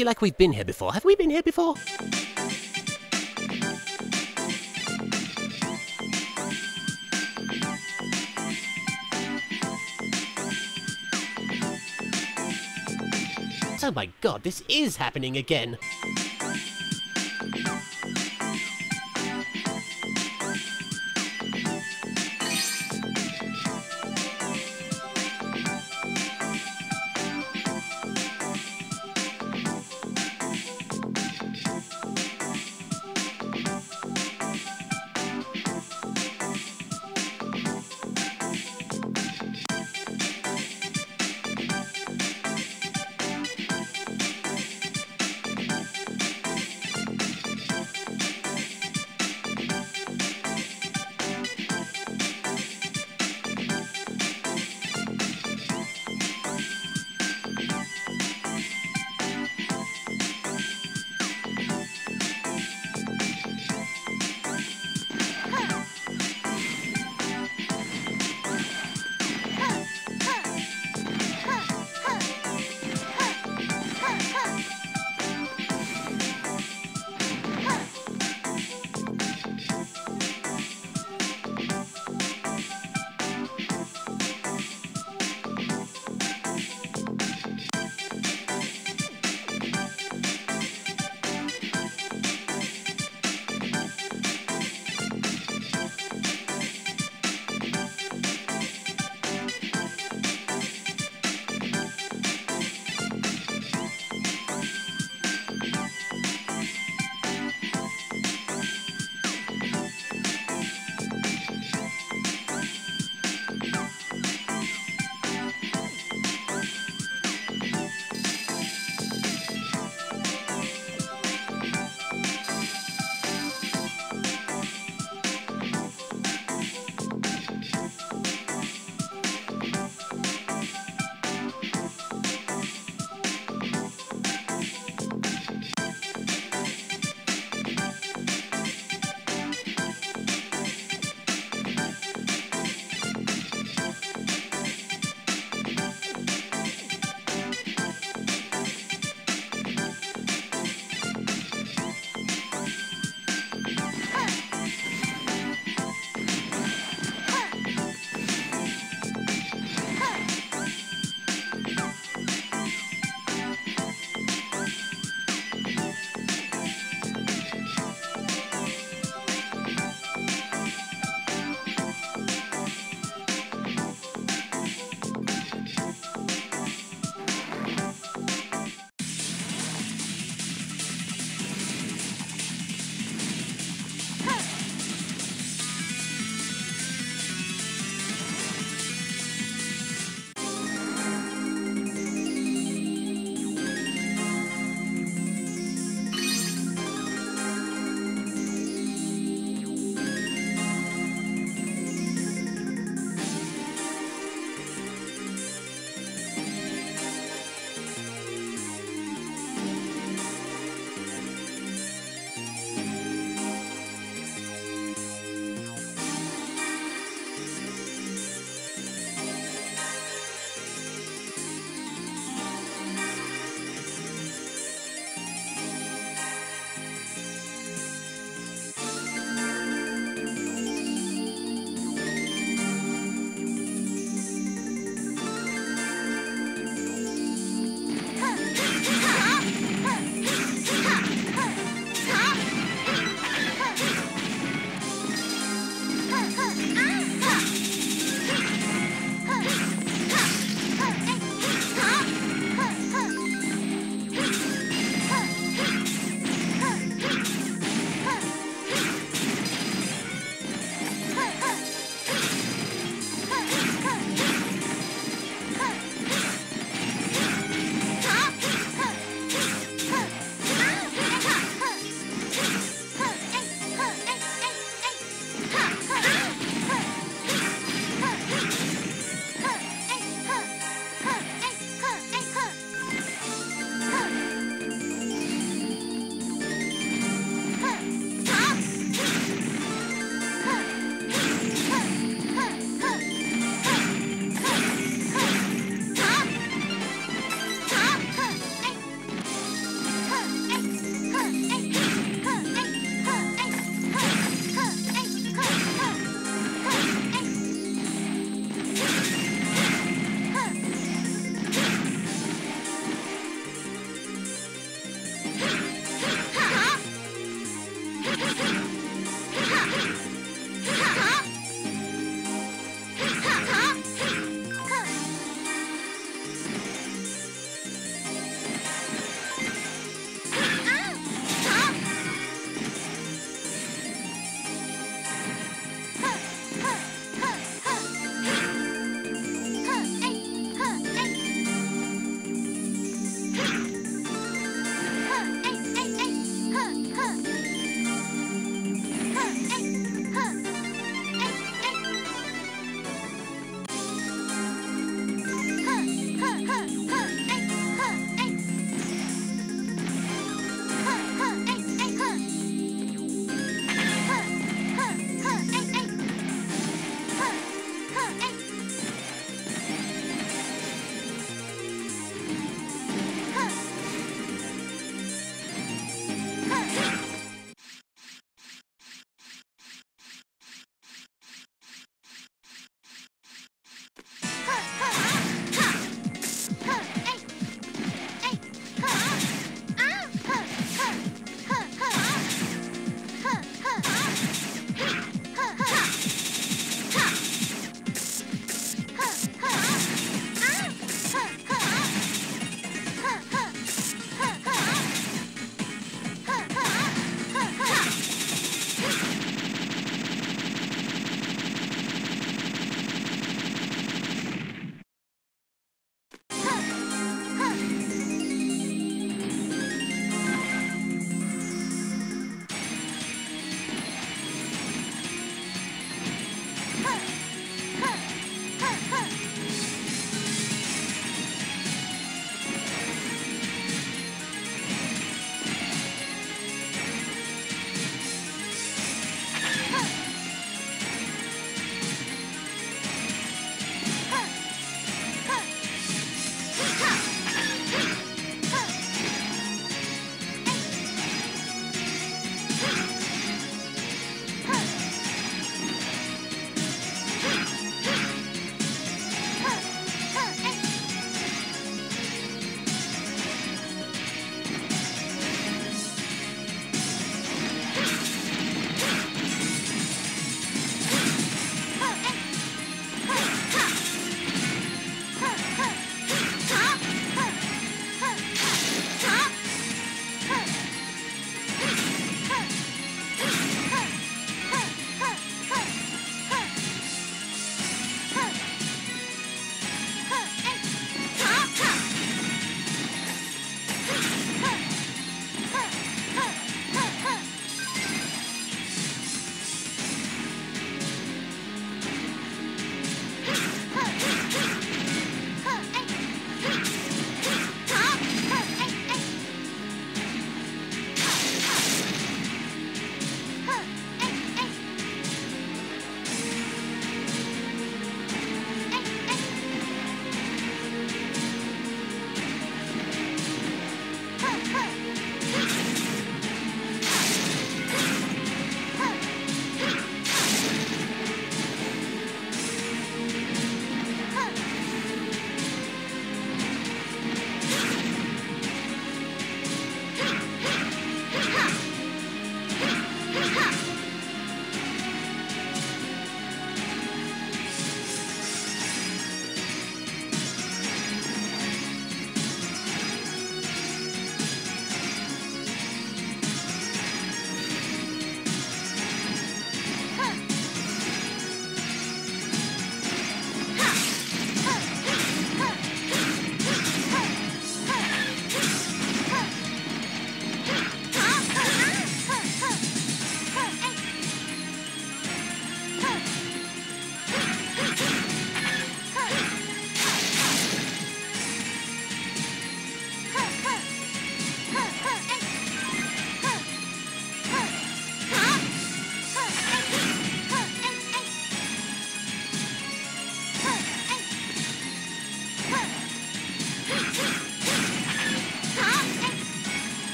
Feel like we've been here before. Have we been here before? Oh my god, this is happening again.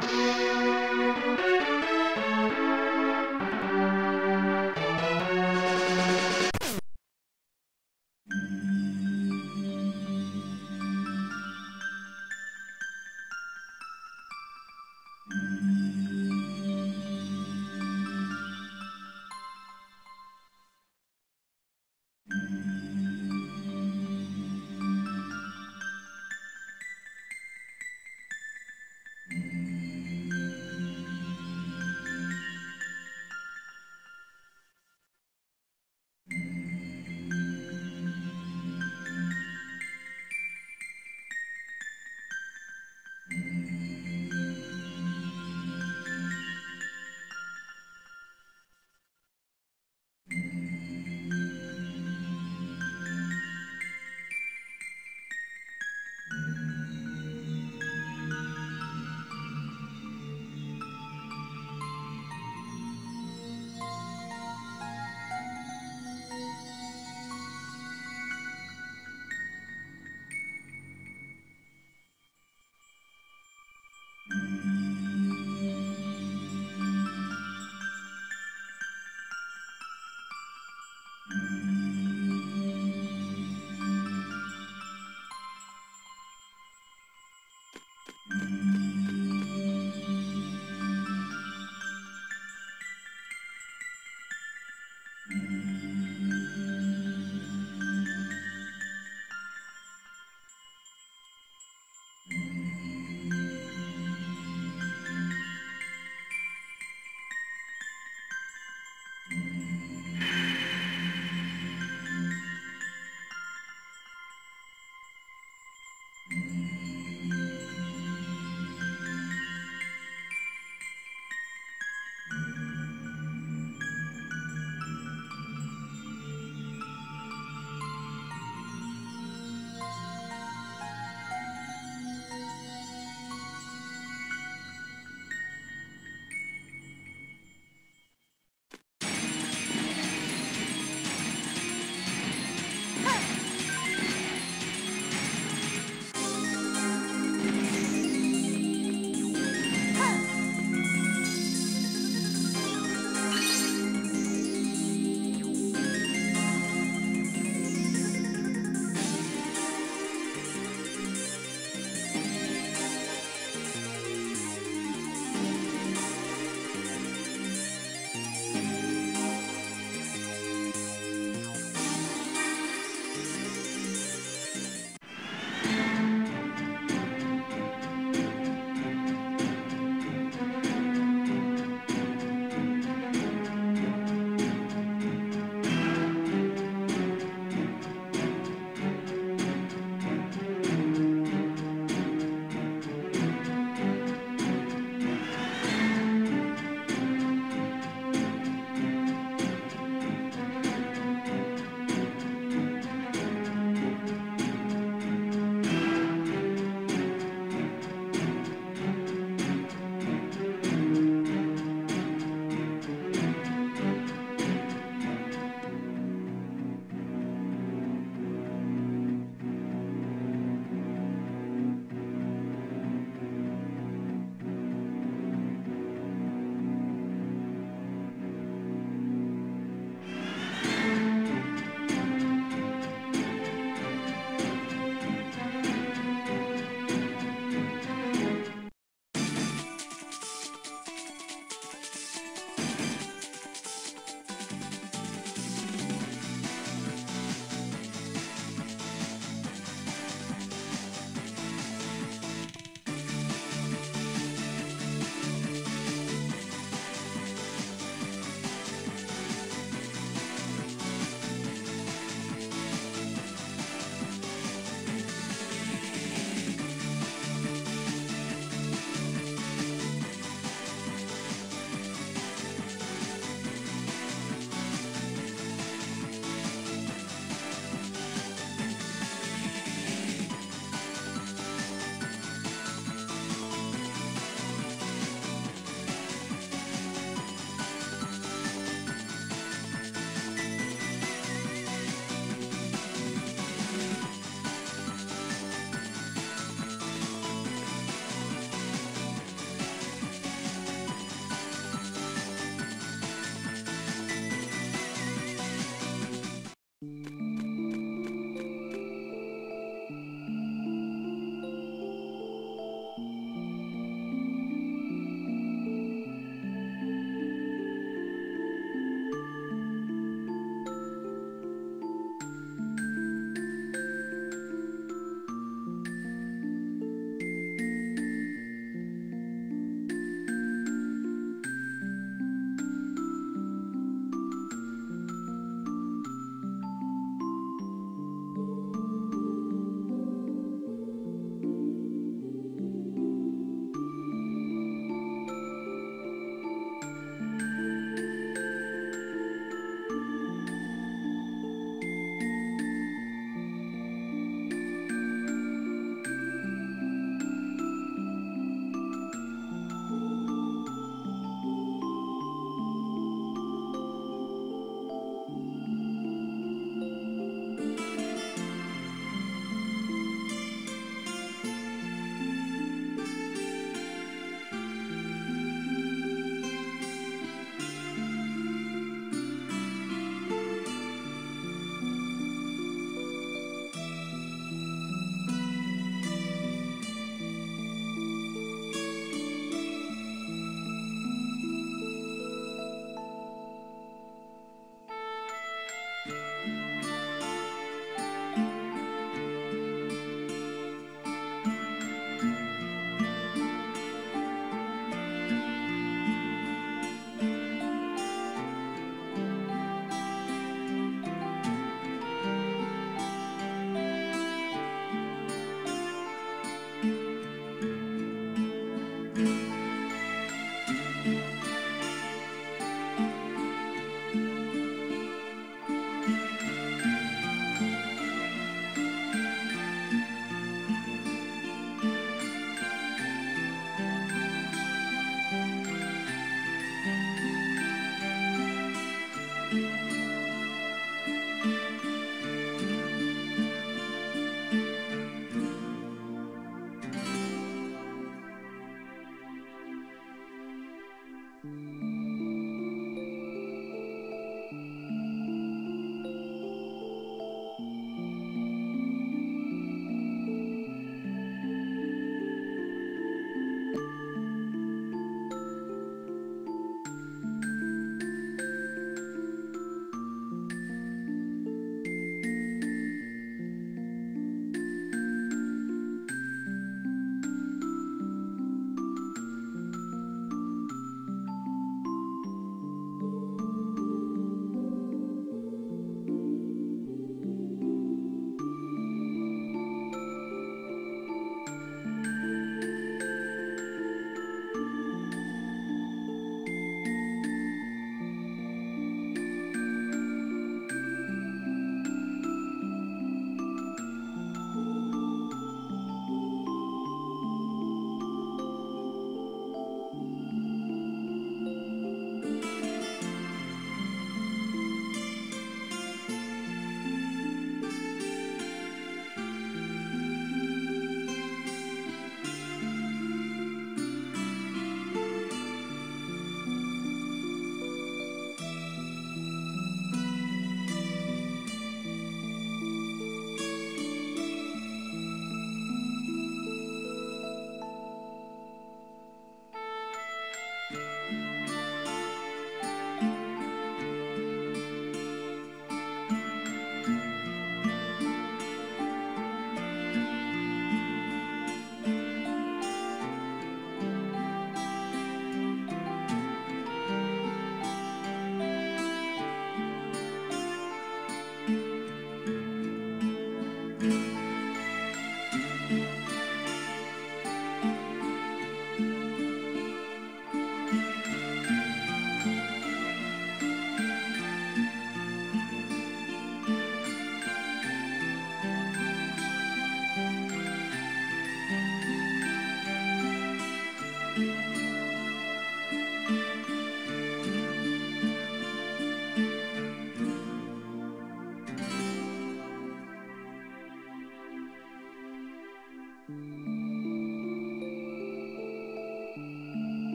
Mm-hmm.